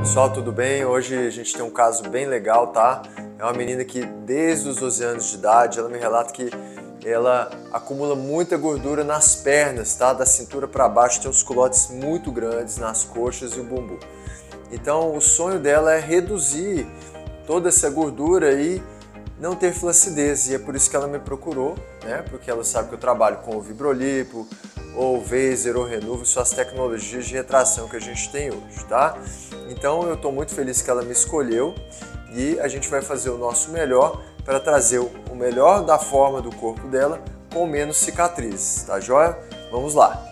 Pessoal, tudo bem? Hoje a gente tem um caso bem legal, tá? É uma menina que desde os 12 anos de idade, ela me relata que ela acumula muita gordura nas pernas, tá? Da cintura para baixo tem uns culotes muito grandes nas coxas e o bumbum. Então, o sonho dela é reduzir toda essa gordura e não ter flacidez. E é por isso que ela me procurou, né? Porque ela sabe que eu trabalho com o Vibrolipo, ou Vaser ou Renuvo, são as tecnologias de retração que a gente tem hoje, tá? Então eu estou muito feliz que ela me escolheu e a gente vai fazer o nosso melhor para trazer o melhor da forma do corpo dela com menos cicatrizes, tá joia? Vamos lá!